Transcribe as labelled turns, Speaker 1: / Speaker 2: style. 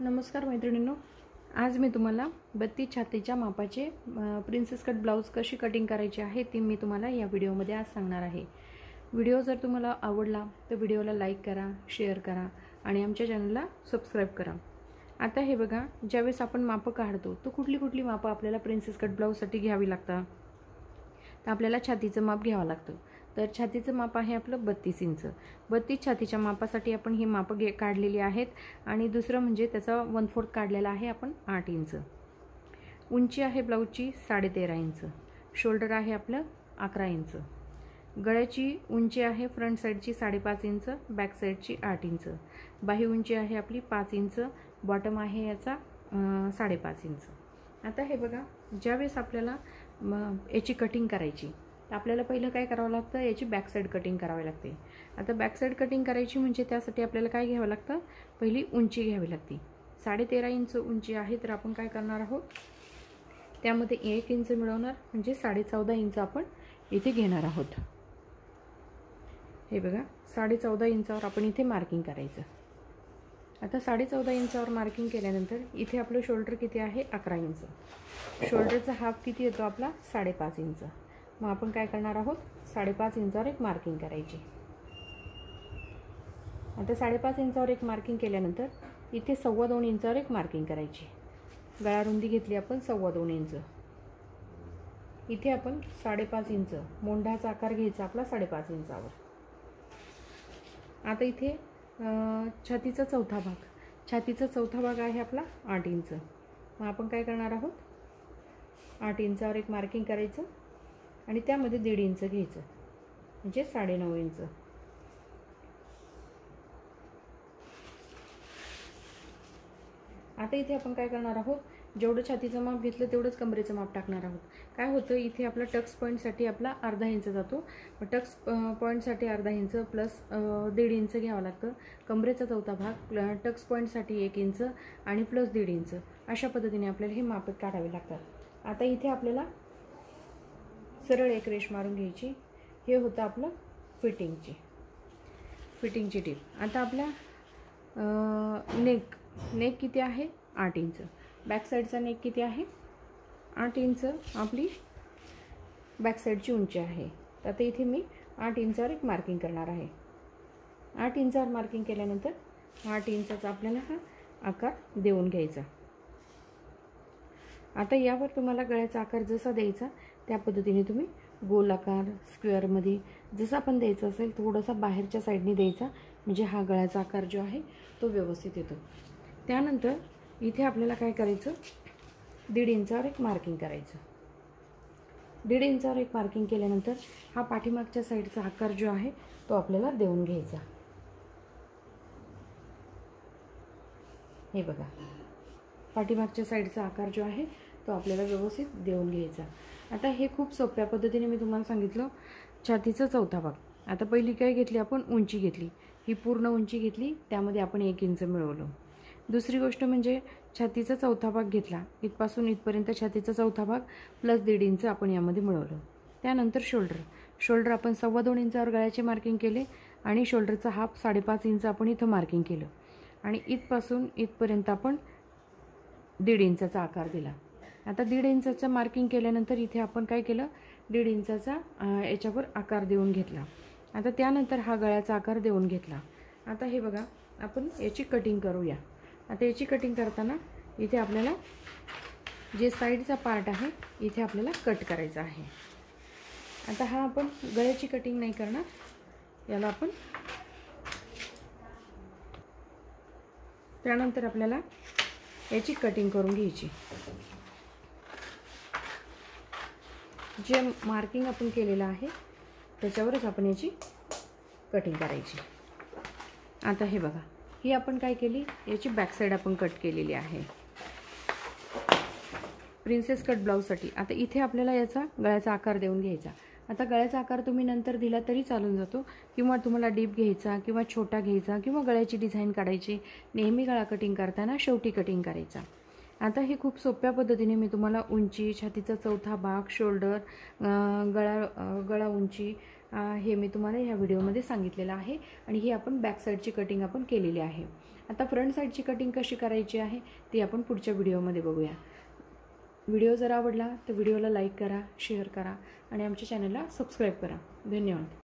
Speaker 1: नमस्कार मैत्रिणींनो. आज मी तुम्हाला बत्तीस छातीच्या मापाचे प्रिन्सेस कट ब्लाऊज कशी कटिंग करायची आहे ती मी तुम्हाला या व्हिडिओमध्ये आज सांगणार आहे. व्हिडिओ जर तुम्हाला आवडला तर व्हिडिओला लाईक करा शेअर करा आणि आमच्या चॅनलला सबस्क्राईब करा. आता हे बघा ज्यावेळेस आपण मापं काढतो तर कुठली कुठली मापं आपल्याला प्रिन्सेस कट ब्लाऊजसाठी घ्यावी लागतात? तर आपल्याला छातीचं माप घ्यावं लागतं. तर छातीचं माप आहे आपलं बत्तीस इंच. बत्तीस छातीच्या मापासाठी आपण ही मापं घे काढलेली आहेत. आणि दुसरं म्हणजे त्याचा वन फोर्थ काढलेला आहे आपण आठ इंच. उंची आहे ब्लाऊजची साडेतेरा इंच. शोल्डर आहे आपलं अकरा इंच. गळ्याची उंची आहे फ्रंट साईडची साडेपाच इंच बॅक साईडची आठ इंच. बाही उंची आहे आपली पाच इंच बॉटम आहे याचा साडेपाच इंच. आता हे बघा ज्यावेळेस आपल्याला याची कटिंग करायची तर आपल्याला पहिलं काय करावं लागतं? याची बॅकसाईड कटिंग करावी लागते. आता बॅक साईड कटिंग करायची म्हणजे त्यासाठी आपल्याला काय घ्यावं लागतं? पहिली उंची घ्यावी लागते. साडेतेरा इंच उंची आहे तर आपण काय करणार आहोत? त्यामध्ये एक इंच मिळवणार म्हणजे साडे चौदा इंच आपण इथे घेणार आहोत. हे बघा साडे चौदा इंचावर आपण इथे मार्किंग करायचं. आता साडे चौदा इंचावर मार्किंग केल्यानंतर इथे आपलं शोल्डर किती आहे? अकरा इंच. शोल्डरचा हाफ किती येतो आपला? साडेपाच इंच. मग आपण काय करणार आहोत? साडेपाच इंचावर एक मार्किंग करायची. आता साडेपाच इंचावर एक मार्किंग केल्यानंतर इथे सव्वा दोन इंचावर एक मार्किंग करायची. गळा रुंदी घेतली आपण सव्वा दोन इंच. इथे आपण साडेपाच इंच मोंढाचा आकार घ्यायचा आपला साडेपाच इंचावर. आता इथे छातीचा चौथा भाग. छातीचा चौथा भाग आहे आपला आठ इंच. मग आपण काय करणार आहोत? आठ इंचावर एक मार्किंग करायचं. आणि त्यामध्ये दीड इंच घ्यायचं. म्हणजे साडेनऊ इंच. आता इथे आपण काय करणार आहोत? जेवढं छातीचं माप घेतलं तेवढंच कमरेचं माप टाकणार आहोत. काय होतं? इथे आपला टक्स पॉईंटसाठी आपला अर्धा इंच जातो. टक्स पॉईंटसाठी अर्धा इंच प्लस दीड इंच घ्यावं लागतं. कमरेचा चौथा भाग प्ल- टक्स पॉईंटसाठी एक इंच आणि प्लस दीड इंच. अशा पद्धतीने आपल्याला हे माप काढावे लागतात. आता इथे आपल्याला सरळ एक रेष मारून घ्यायची. हे होतं आपलं फिटिंगची फिटिंगची टीप. आता आपल्या नेक नेक किती आहे? आठ इंच. बॅक साईडचा नेक किती आहे? आठ इंच. आपली बॅक साईडची उंची आहे. तर आता इथे मी आठ इंचावर एक मार्किंग करणार आहे. आठ इंचावर मार्किंग केल्यानंतर आठ इंचाचा आपल्याला हा आकार देऊन घ्यायचा. आता यावर तुम्हाला गळ्याचा आकार जसा द्यायचा त्या पद्धतीने तुम्ही गोल आकार स्क्वेअरमध्ये जसं आपण द्यायचं असेल थोडासा बाहेरच्या साईडने द्यायचा. म्हणजे हा गळ्याचा आकार जो आहे तो व्यवस्थित येतो. त्यानंतर इथे आपल्याला काय करायचं? दीड इंचावर एक मार्किंग करायचं. दीड इंचावर एक मार्किंग केल्यानंतर हा पाठीमागच्या साईडचा आकार जो आहे तो आपल्याला देऊन घ्यायचा. हे बघा. पाठीमागच्या साईडचा आकार जो आहे तो आपल्याला व्यवस्थित देऊन घ्यायचा. आता हे खूप सोप्या पद्धतीने मी तुम्हाला सांगितलं. छातीचा चौथा भाग. आता पहिली काय घेतली आपण? उंची घेतली. ही पूर्ण उंची घेतली. त्यामध्ये आपण एक इंच मिळवलं. दुसरी गोष्ट म्हणजे छातीचा चौथा भाग घेतला. इथपासून इथपर्यंत छातीचा चौथा भाग प्लस दीड इंच आपण यामध्ये मिळवलं. त्यानंतर शोल्डर शोल्डर आपण सव्वा दोन इंचावर गळ्याचे मार्किंग केले आणि शोल्डरचा हाफ साडेपाच इंच आपण इथं मार्किंग केलं. आणि इथपासून इथपर्यंत आपण दीड इंचाचा आकार दिला. आता दीड इंचाचं मार्किंग केल्यानंतर इथे आपण काय केलं? दीड इंचाचा याच्यावर आकार देऊन घेतला. आता त्यानंतर हा गळ्याचा आकार देऊन घेतला. आता हे बघा आपण याची कटिंग करूया. आता याची कटिंग करताना इथे आपल्याला जे साईडचा पार्ट आहे इथे आपल्याला कट करायचा आहे. आता हा आपण गळ्याची कटिंग नाही करणार. याला आपण त्यानंतर आपल्याला याची कटिंग करून घ्यायची. जे मार्किंग आपण केलेलं आहे त्याच्यावरच आपण याची कटिंग करायची. आता हे बघा ही आपण काय केली? याची बॅकसाईड आपण कट केलेली आहे. प्रिन्सेस कट ब्लाऊजसाठी आता इथे आपल्याला याचा गळ्याचा आकार देऊन घ्यायचा. आता गळ्याचा आकार तुम्ही नंतर दिला तरी चालून जातो. किंवा तुम्हाला डीप घ्यायचा किंवा छोटा घ्यायचा किंवा गळ्याची डिझाईन काढायची. नेहमी गळा कटिंग करताना शेवटी कटिंग करायचा. आता हे खूप सोप्या पद्धतीने मी तुम्हाला उंची छातीचा चौथा भाग शोल्डर गळा गळा उंची हे मी तुम्हाला ह्या व्हिडिओमध्ये सांगितलेलं आहे. आणि ही आपण बॅक साईडची कटिंग आपण केलेली आहे. आता फ्रंट साईडची कटिंग कशी करायची आहे ती आपण पुढच्या व्हिडिओमध्ये बघूया. व्हिडिओ जर आवडला तर व्हिडिओला लाईक करा शेअर करा आणि आमच्या चॅनलला सबस्क्राईब करा. धन्यवाद.